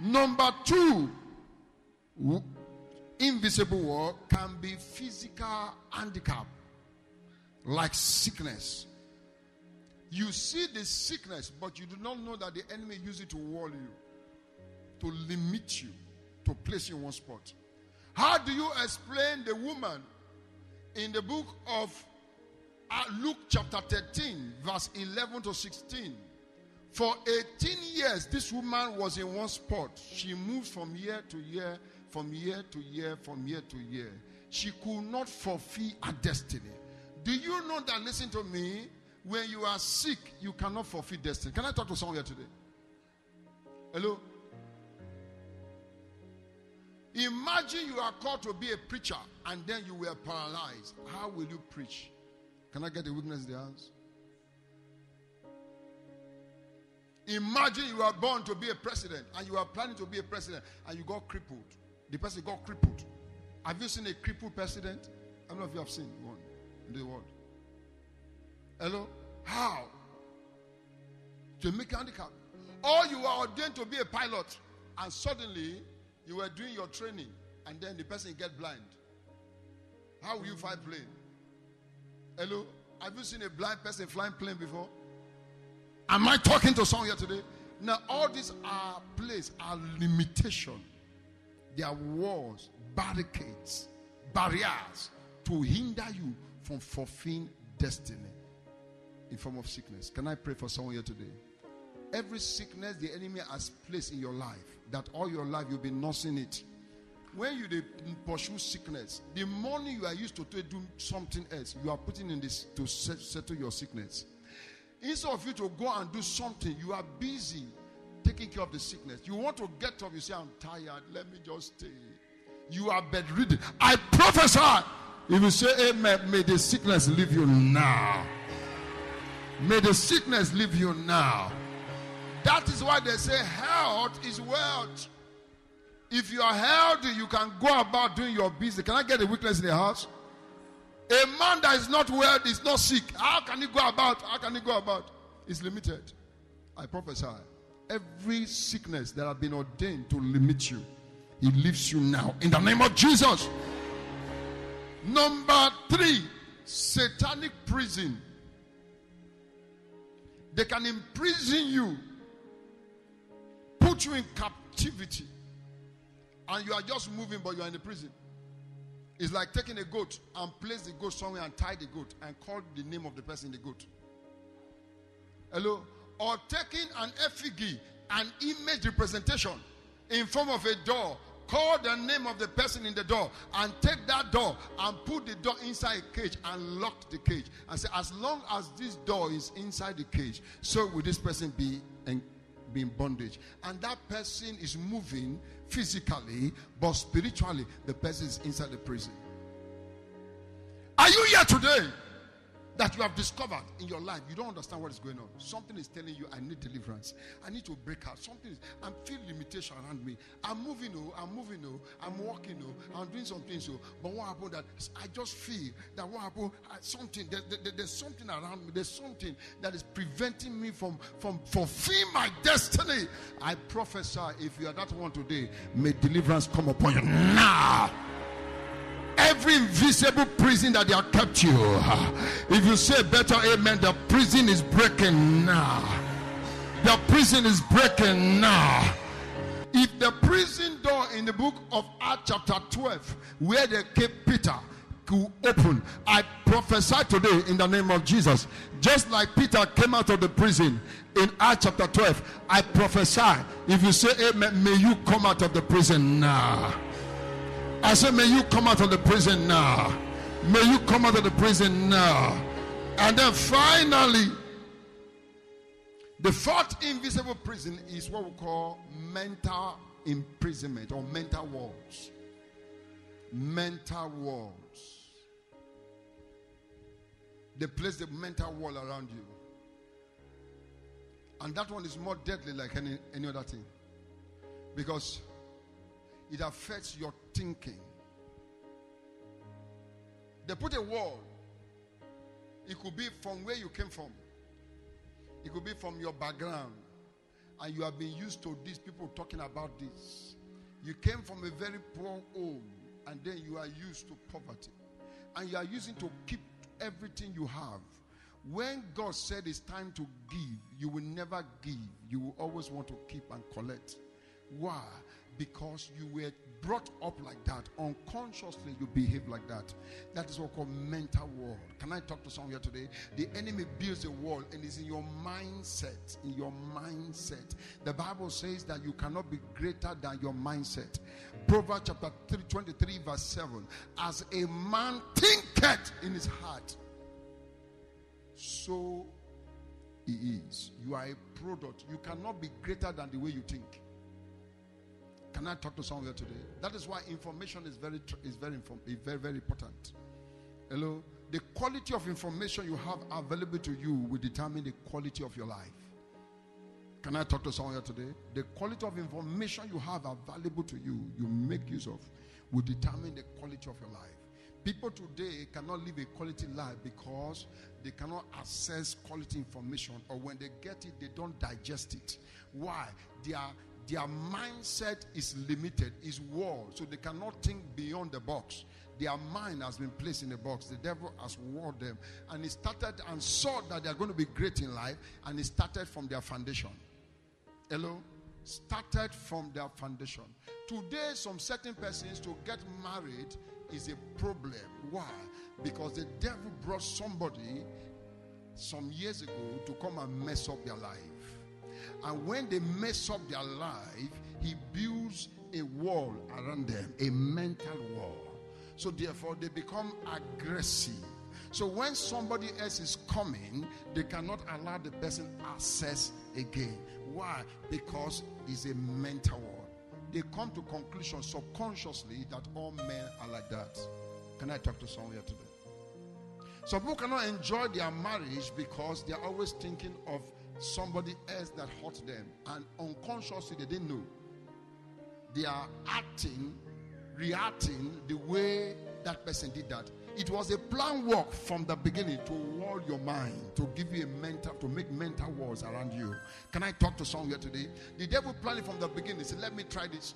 Number two, invisible war can be physical handicap, like sickness. You see the sickness, but you do not know that the enemy used it to wall you, to limit you, to place you in one spot. How do you explain the woman in the book of uh, Luke chapter 13, verse 11 to 16? For 18 years, this woman was in one spot. She moved from year to year, from year to year, from year to year. She could not fulfill her destiny. Do you know that? Listen to me. When you are sick, you cannot fulfill destiny. Can I talk to someone here today? Hello? Imagine you are called to be a preacher and then you were paralyzed. How will you preach? Can I get a witness in the house? Imagine you are born to be a president and you are planning to be a president and you got crippled. The person got crippled. Have you seen a crippled president? How many of you have seen one in the world? Hello? How? To make a handicap. Or you are ordained to be a pilot and suddenly you were doing your training and then the person get blind. How will you fly plane? Hello? Have you seen a blind person flying plane before? Am I talking to someone here today? Now, all these are places, are limitation. They are walls, barricades, barriers to hinder you from fulfilling destiny in form of sickness. Can I pray for someone here today? Every sickness the enemy has placed in your life, that all your life you've been nursing it. When you pursue sickness, the money you are used to, to do something else, you are putting in this to settle your sickness. Instead of you to go and do something, you are busy taking care of the sickness. You want to get up, you say, I'm tired, let me just stay. You are bedridden. I prophesy. If you say amen, may the sickness leave you now. May the sickness leave you now. That is why they say health is wealth. If you are healthy, you can go about doing your business. Can I get a witness in the house? A man that is not well is not sick. How can he go about? How can he go about? It's limited. I prophesy. Every sickness that have been ordained to limit you, he leaves you now. In the name of Jesus. Number three, satanic prison. They can imprison you, put you in captivity, and you are just moving, but you are in the prison. It's like taking a goat and place the goat somewhere and tie the goat and call the name of the person the goat. Hello? Or taking an effigy, an image representation in form of a door, call the name of the person in the door and take that door and put the door inside a cage and lock the cage and say, as long as this door is inside the cage, so will this person be be in bondage. And that person is moving physically, but spiritually, the person is inside the prison. Are you here today? That you have discovered in your life, you don't understand what is going on. Something is telling you, I need deliverance. I need to break out. Something is, I'm feeling limitation around me. I'm moving, oh, I'm moving, oh, I'm walking, oh, I'm doing something, so. Oh, but what happened that I just feel that what happened, I, something, there, there, there's something around me. There's something that is preventing me from, from fulfilling my destiny. I prophesy, if you are that one today, may deliverance come upon you now every invisible prison that they have kept you. If you say better amen, the prison is breaking now. The prison is breaking now. If the prison door in the book of Acts chapter 12, where they kept Peter, could open, I prophesy today in the name of Jesus. Just like Peter came out of the prison in Acts chapter 12, I prophesy. If you say amen, may you come out of the prison now. I said, May you come out of the prison now. May you come out of the prison now. And then finally, the fourth invisible prison is what we call mental imprisonment or mental walls. Mental walls. They place the mental wall around you. And that one is more deadly like any, any other thing. Because it affects your thinking. They put a wall. It could be from where you came from, it could be from your background. and you have been used to these people talking about this. You came from a very poor home, and then you are used to poverty, and you are using to keep everything you have. When God said it's time to give, you will never give. You will always want to keep and collect. Why? Because you were brought up like that. Unconsciously, you behave like that. That is what called mental wall. Can I talk to someone here today? The enemy builds a wall and is in your mindset. In your mindset. The Bible says that you cannot be greater than your mindset. Proverbs chapter 3, 23, verse 7. As a man thinketh in his heart, so he is. You are a product. You cannot be greater than the way you think. Can I talk to someone here today? That is why information is very is very very very important. Hello. The quality of information you have available to you will determine the quality of your life. Can I talk to someone here today? The quality of information you have available to you, you make use of, will determine the quality of your life. People today cannot live a quality life because they cannot access quality information, or when they get it, they don't digest it. Why? Their their mindset is limited, is walled, so they cannot think beyond the box. Their mind has been placed in a box. The devil has walled them, and he started and saw that they are going to be great in life, and he started from their foundation. Hello, started from their foundation. Today, some certain persons to get married is a problem. Why? Because the devil brought somebody some years ago to come and mess up their life. And when they mess up their life, he builds a wall around them, a mental wall. So therefore, they become aggressive. So when somebody else is coming, they cannot allow the person access again. Why? Because it's a mental wall they come to conclusion subconsciously that all men are like that. Can I talk to someone here today? Some people cannot enjoy their marriage because they are always thinking of somebody else that hurt them, and unconsciously they didn't know. They are acting, reacting the way that person did that. It was a plan work from the beginning to wall your mind, to give you a mental, to make mental walls around you. Can I talk to someone here today? The devil planned it from the beginning. Said, Let me try this.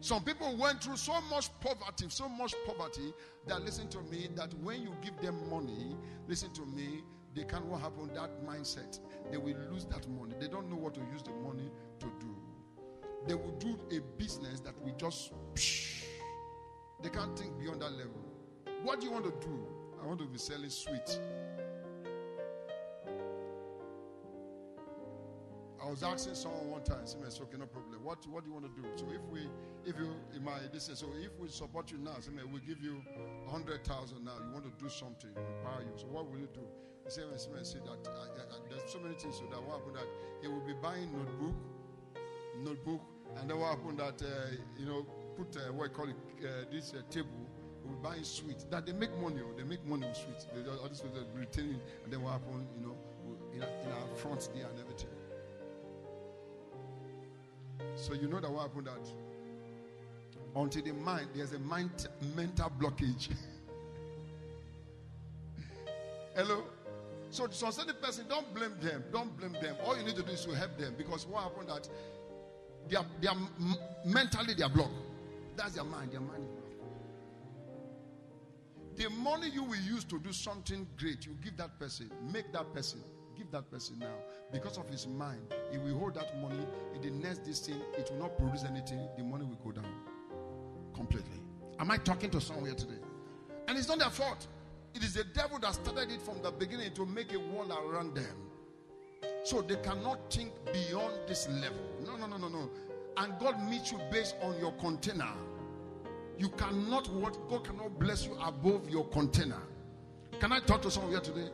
Some people went through so much poverty, so much poverty that listen to me, that when you give them money, listen to me, they can't what happen, that mindset. They will lose that money. They don't know what to use the money to do. They will do a business that will just psh, they can't think beyond that level. What do you want to do? I want to be selling sweets I was asking someone one time, "Say, okay, no problem. What what do you want to do? So if we, if you, in my this is so if we support you now, we give you hundred thousand now. You want to do something, empower you. So what will you do? He said, "Man, say that uh, uh, there's so many things. So that what happened that he will be buying notebook, notebook, and then what happened that uh, you know put uh, what I call it uh, this uh, table will buy sweet. That they make money, oh, they make money with sweet. They all this was retaining, and then what happened, you know, in our, in our front there and everything. So you know that what happened that until the mind, there's a mind mental blockage. Hello? So some certain person, don't blame them. Don't blame them. All you need to do is to help them because what happened that they are, they are mentally they are blocked. That's their mind. Their mind the money you will use to do something great, you give that person, make that person, give that person now. Because of his mind, he will hold that money. In the next this thing, it will not produce anything. The money will go down completely. Am I talking to someone today? And it's not their fault. It is the devil that started it from the beginning to make a wall around them. So they cannot think beyond this level. No, no, no, no, no. And God meets you based on your container. You cannot what God cannot bless you above your container. Can I talk to someone here today?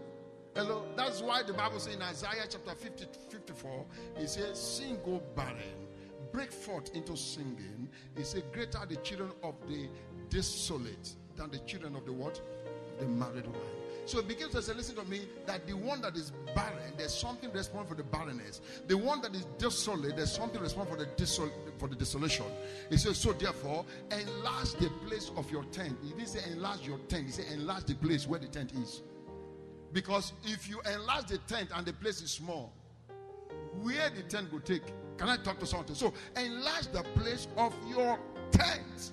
Hello. That's why the Bible says in Isaiah chapter 50, 54, it says, Sing, go barren, break forth into singing. It says, Greater the children of the desolate than the children of the what? The married wife. So it begins to say, listen to me, that the one that is barren, there's something responsible for the barrenness. The one that is desolate, there's something responsible for the desol- for the desolation. He says, so therefore, enlarge the place of your tent. He didn't say enlarge your tent, he said enlarge the place where the tent is. Because if you enlarge the tent and the place is small, where the tent will take. Can I talk to someone? So enlarge the place of your tent.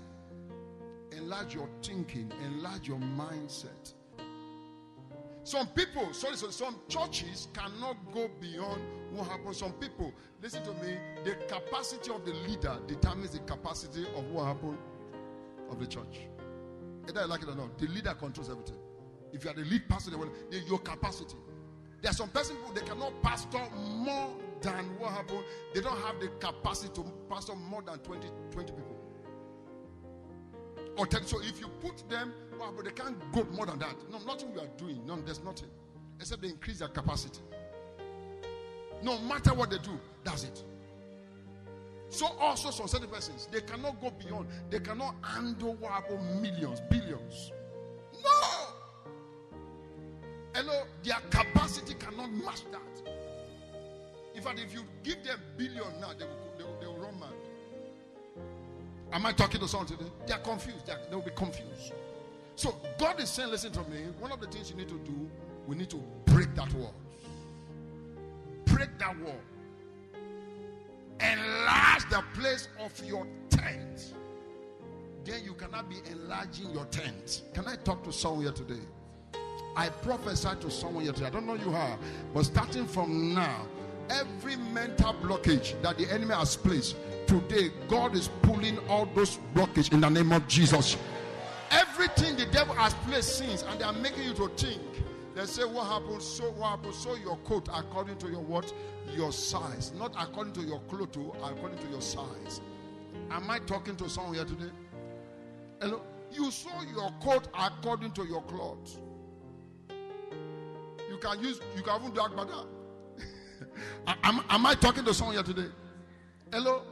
Enlarge your thinking, enlarge your mindset. Some people, sorry, so some churches cannot go beyond what happens. Some people, listen to me, the capacity of the leader determines the capacity of what happened of the church. Either you like it or not, the leader controls everything. If you are the lead pastor, your capacity. There are some persons who they cannot pastor more than what happened. They don't have the capacity to pastor more than 20, 20 people. Or 10. So if you put them, well, but they can't go more than that. No, nothing you are doing. No, there's nothing. Except they increase their capacity. No matter what they do, that's it. So also some certain persons, they cannot go beyond. They cannot handle happened millions, billions. No! Hello, oh, their capacity cannot match that. In fact, if you give them billion now, they will, they Am I talking to someone today? They are confused. They, are, they will be confused. So God is saying, listen to me. One of the things you need to do, we need to break that wall. Break that wall. Enlarge the place of your tent. Then you cannot be enlarging your tent. Can I talk to someone here today? I prophesy to someone here today. I don't know you are, but starting from now, every mental blockage that the enemy has placed today, God is pulling all those blockages in the name of Jesus. Everything the devil has placed since, and they are making you to think. They say, What happened? So what happened? So your coat according to your what? Your size. Not according to your clothes, oh, according to your size. Am I talking to someone here today? Hello? You saw your coat according to your clothes. You can use, you can even do agbada. Am, am I talking to someone here today? Hello?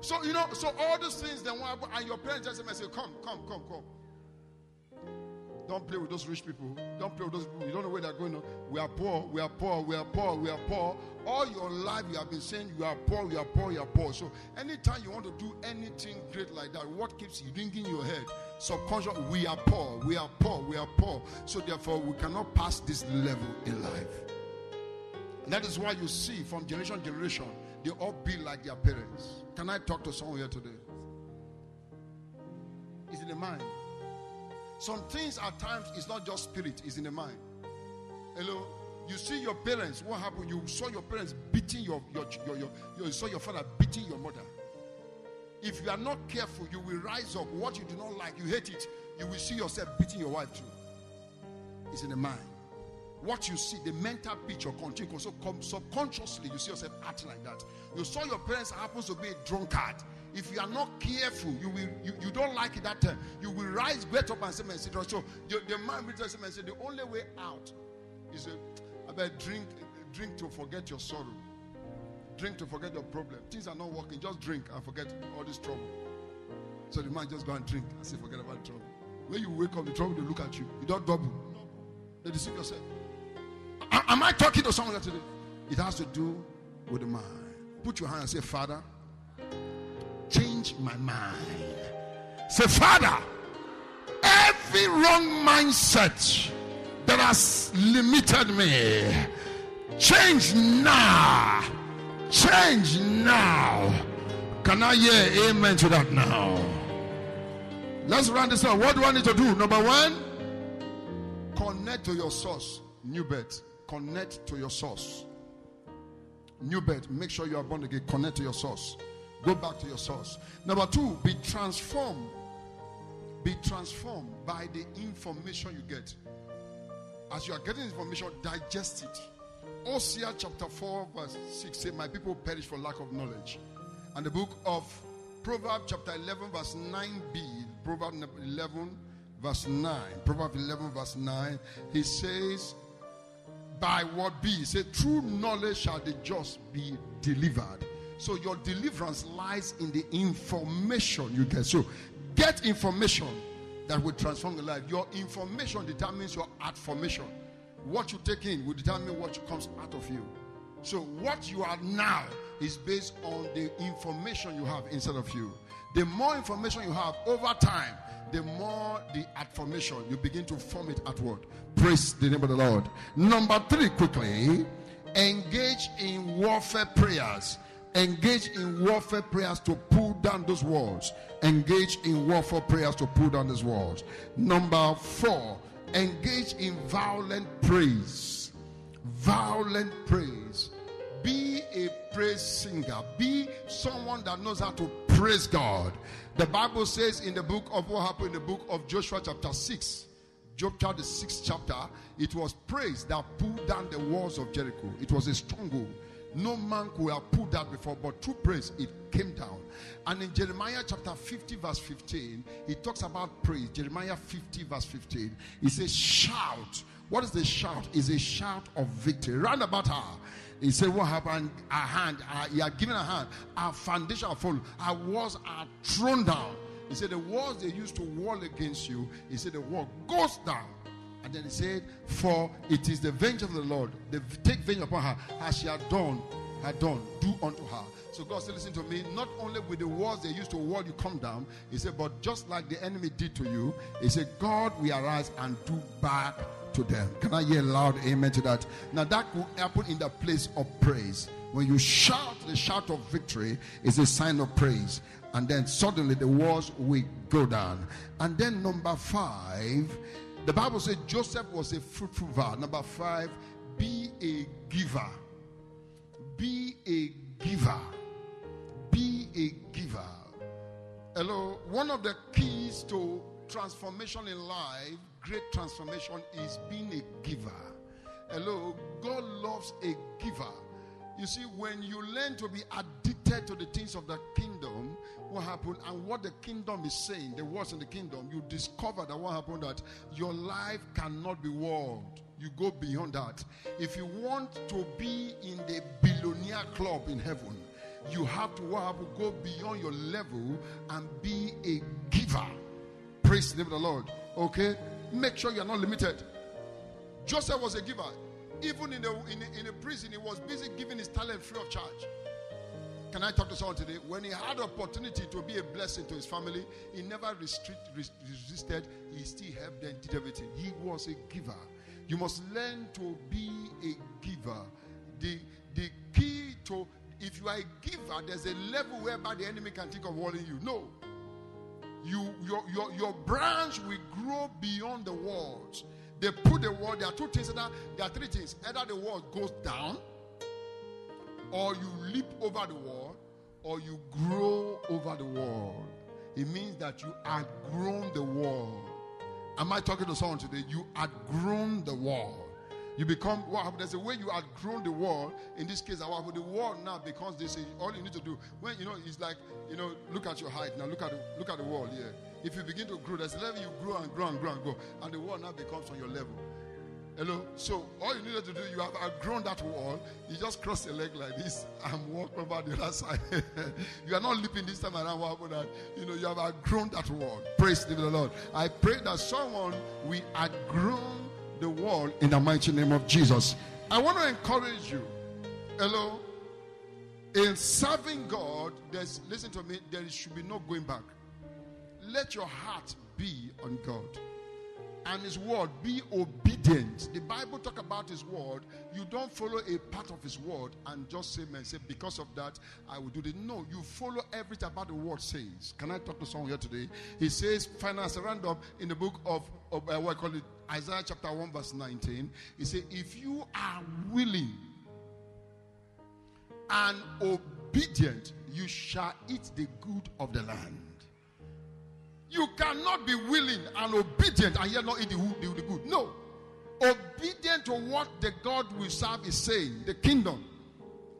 So, you know, so all these things, then and your parents just say, Come, come, come, come. Don't play with those rich people. Don't play with those people. You don't know where they're going. On. We are poor. We are poor. We are poor. We are poor. All your life you have been saying you are poor. You are poor. You are poor. So anytime you want to do anything great like that, what keeps you ringing your head? Subconscious. We are poor. We are poor. We are poor. So therefore, we cannot pass this level in life. That is why you see from generation to generation, they all be like their parents. Can I talk to someone here today? It's in the mind. Some things at times it's not just spirit, it's in the mind. Hello? You see your parents, what happened? You saw your parents beating your, your, your, your, you saw your father beating your mother. If you are not careful, you will rise up. What you do not like, you hate it. You will see yourself beating your wife too. It's in the mind. What you see, the mental picture continues. So subconsciously, you see yourself acting like that. You saw your parents happens to be a drunkard if you are not careful, you will you, you don't like it that time. You will rise, get up and say, "Man, So the, the man will say, "Man, the only way out is a, about drink, drink to forget your sorrow, drink to forget your problem. Things are not working. Just drink and forget all this trouble." So the man just go and drink and say, "Forget about trouble." When you wake up, the trouble they look at you. You don't double. They deceive yourself. Am I talking to someone today? It has to do with the mind. Put your hand and say, Father change my mind. Say, Father, every wrong mindset that has limited me, change now. Change now. Can I hear amen to that now? Let's run this out. What do I need to do? Number one, connect to your source. New birth. Connect to your source. New birth. Make sure you are born again. Connect to your source. Go back to your source. Number two, be transformed. Be transformed by the information you get. As you are getting information, digest it. Hosea chapter 4, verse 6 say, My people perish for lack of knowledge. And the book of Proverbs chapter 11, verse 9b, Proverbs 11, verse 9. Proverbs 11, verse 9, he says, By what be? Said, True knowledge shall the just be delivered. So your deliverance lies in the information you get. So get information that will transform your life. Your information determines your art formation. What you take in will determine what comes out of you. So what you are now is based on the information you have inside of you. The more information you have over time, the more the affirmation you begin to form it at outward. Praise the name of the Lord. Number three, quickly engage in warfare prayers. Engage in warfare prayers to pull down those walls. Engage in warfare prayers to pull down those walls. Number four, engage in violent praise. Violent praise. Be a praise singer. Be someone that knows how to praise God. The Bible says in the book of what happened in the book of Joshua, chapter 6, Job chapter 6 chapter, it was praise that pulled down the walls of Jericho. It was a stronghold. No man could have pulled that before, but through praise, it came down. And in Jeremiah chapter 50, verse 15, he talks about praise. Jeremiah 50, verse 15, he says, Shout. What is the shout? Is a shout of victory. Round about her. He said, What happened? Our hand, our, he had given a hand, our foundation fallen, our walls are thrown down. He said, The walls they used to wall against you, he said, The wall goes down. And then he said, For it is the vengeance of the Lord. They take vengeance upon her as she had done, had done, do unto her. So God said, Listen to me. Not only with the walls they used to wall you come down, he said, but just like the enemy did to you, he said, God will arise and do back to them. Can I hear loud amen to that? Now that will happen in the place of praise. When you shout the shout of victory, is a sign of praise. And then suddenly the walls will go down. And then number five, the Bible says Joseph was a fruitful vow. Number five, be a giver. Be a giver. Be a giver. Hello. One of the keys to transformation in life, great transformation, is being a giver. Hello. God loves a giver. You see, when you learn to be addicted to the things of the kingdom, what happened and what the kingdom is saying, the words in the kingdom, you discover that what happened that your life cannot be walled. You go beyond that. If you want to be in the billionaire club in heaven, you have to what happened, go beyond your level and be a giver. Praise the name of the Lord. Okay? Make sure you're not limited. Joseph was a giver. Even in the in, in the prison, he was busy giving his talent free of charge. Can I talk to someone today? When he had opportunity to be a blessing to his family, he never restrict, resisted. He still helped them, did everything. He was a giver. You must learn to be a giver. The, the key to, if you are a giver, there's a level whereby the enemy can think of walling you. No. You, your, your, your branch will grow beyond the walls. They put the wall, there are two things, there are three things. Either the wall goes down, or you leap over the wall, or you grow over the wall. It means that you outgrown the wall. Am I talking to someone today? You outgrown the wall. You become what There's a way you outgrown the wall. In this case, what the wall now becomes this. Eh, all you need to do when you know it's like you know, look at your height now. Look at the, look at the wall here. If you begin to grow, there's a level you grow and grow and grow and grow, and the wall now becomes on your level. Hello. So all you needed to do, you have outgrown that wall. You just cross your leg like this and walk over the other side. you are not leaping this time around. What that? You know, you have outgrown that wall. Praise the Lord. I pray that someone will outgrown the world in the mighty name of Jesus. I want to encourage you. Hello. In serving God, there's listen to me. There should be no going back. Let your heart be on God and his word be obedient the bible talk about his word you don't follow a part of his word and just say man say because of that i will do this no you follow everything about the word says can i talk to someone here today he says finance up in the book of, of uh, what i call it isaiah chapter 1 verse 19 he said if you are willing and obedient you shall eat the good of the land you cannot be willing and obedient and yet not eat the, the, the good. No. Obedient to what the God we serve is saying, the kingdom.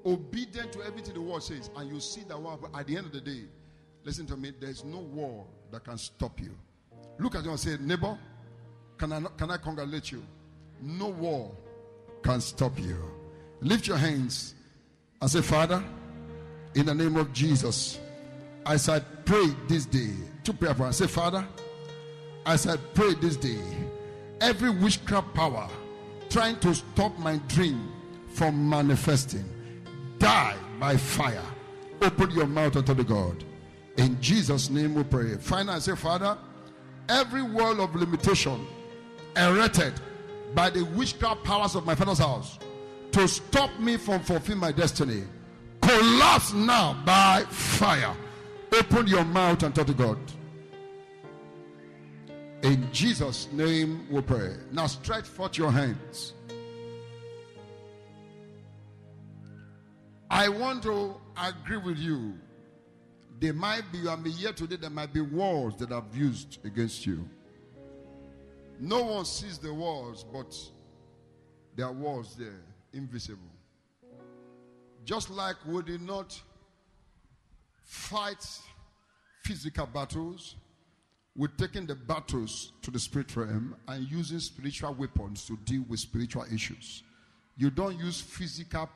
Obedient to everything the word says. And you see that at the end of the day, listen to me, there's no war that can stop you. Look at you and say, neighbor, can I, can I congratulate you? No war can stop you. Lift your hands and say, Father, in the name of Jesus, as I pray this day, to pray for say, Father, as I pray this day, every witchcraft power trying to stop my dream from manifesting, die by fire. Open your mouth unto the God. In Jesus' name we pray. Finally, I say, Father, every wall of limitation erected by the witchcraft powers of my father's house to stop me from fulfilling my destiny collapse now by fire. Open your mouth and talk to God. In Jesus' name we pray. Now stretch forth your hands. I want to agree with you. There might be, you may here today, there might be walls that I've used against you. No one sees the walls, but there are walls there, invisible. Just like we did not fight physical battles, we're taking the battles to the spirit realm and using spiritual weapons to deal with spiritual issues. You don't use physical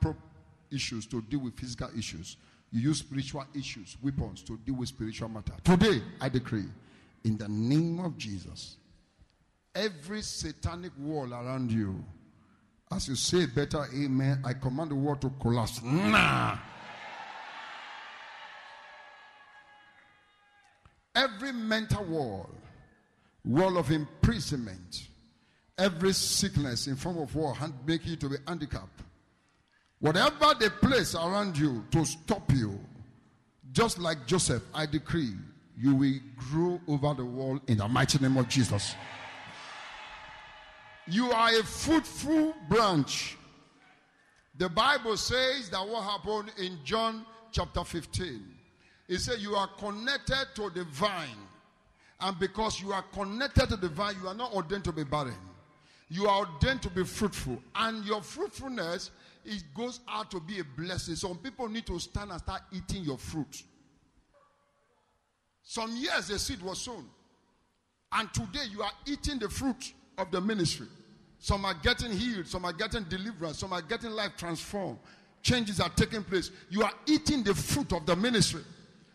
issues to deal with physical issues. You use spiritual issues, weapons to deal with spiritual matter. Today, I decree, in the name of Jesus, every satanic wall around you as you say better amen, I command the wall to collapse. Nah. Every mental wall, wall of imprisonment, every sickness in form of war, make you to be handicapped. Whatever they place around you to stop you, just like Joseph, I decree you will grow over the wall in the mighty name of Jesus. You are a fruitful branch. The Bible says that what happened in John chapter 15. It said you are connected to the vine. And because you are connected to the vine, you are not ordained to be barren. You are ordained to be fruitful. And your fruitfulness it goes out to be a blessing. Some people need to stand and start eating your fruit. Some years the seed was sown. And today you are eating the fruit of the ministry. Some are getting healed, some are getting deliverance, some are getting life transformed. Changes are taking place. You are eating the fruit of the ministry.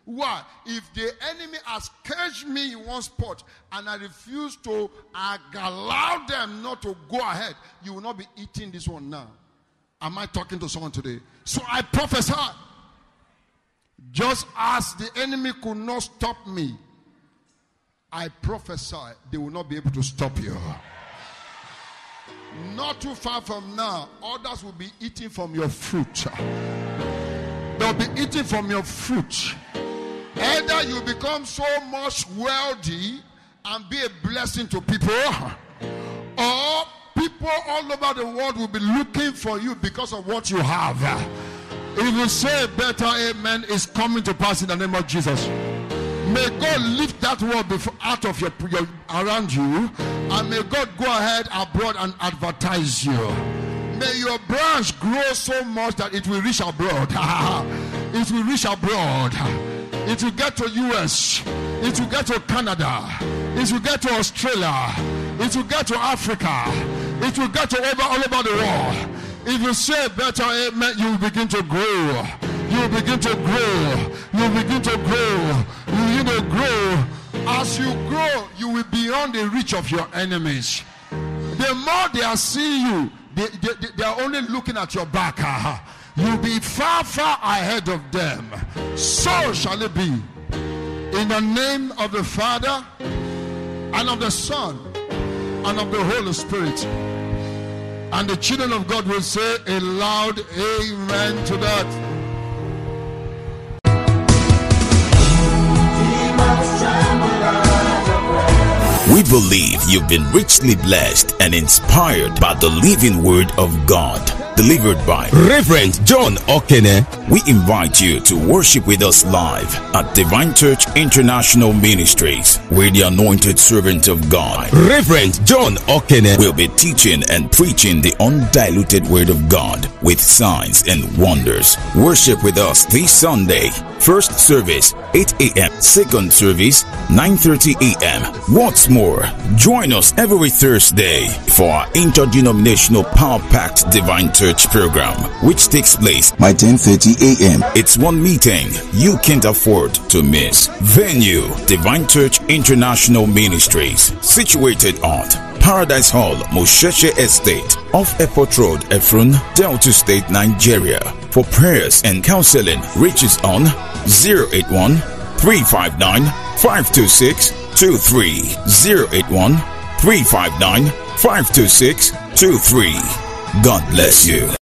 Why? If the enemy has caged me in one spot and I refuse to allow them not to go ahead, you will not be eating this one now. Am I talking to someone today? So I prophesy. Just as the enemy could not stop me, I prophesy they will not be able to stop you. Not too far from now, others will be eating from your fruit. They'll be eating from your fruit. Either you become so much wealthy and be a blessing to people, or people all over the world will be looking for you because of what you have. If you say better amen, is coming to pass in the name of Jesus. May God lift that word before, out of your, your around you, and may God go ahead abroad and advertise you. May your branch grow so much that it will reach abroad. it will reach abroad. It will get to US. It will get to Canada. It will get to Australia. It will get to Africa. It will get to over all over the world. If you say better amen, you will begin to grow. You begin to grow. You begin to grow. You begin to grow. As you grow, you will be beyond the reach of your enemies. The more they are seeing you, they, they, they are only looking at your back. You'll be far, far ahead of them. So shall it be. In the name of the Father and of the Son and of the Holy Spirit. And the children of God will say a loud amen to that. We believe you've been richly blessed and inspired by the living word of God delivered by Reverend John Okene. We invite you to worship with us live at Divine Touch International Ministries, where the anointed servant of God, Reverend John Okene, will be teaching and preaching the undiluted word of God with signs and wonders. Worship with us this Sunday. First service 8 a.m. Second service 9:30 a.m. What's more, join us every Thursday for our interdenominational power-packed Divine Touch program, which takes place by 10:30 a.m. It's one meeting you can't afford to miss. Venue Divine Touch International Ministries, situated at Paradise Hall, Mosheshe Estate, off Airport Road, Effurun, Delta State, Nigeria. For prayers and counseling, reach us on 081 359 526 23 081 359 526 23. God bless you.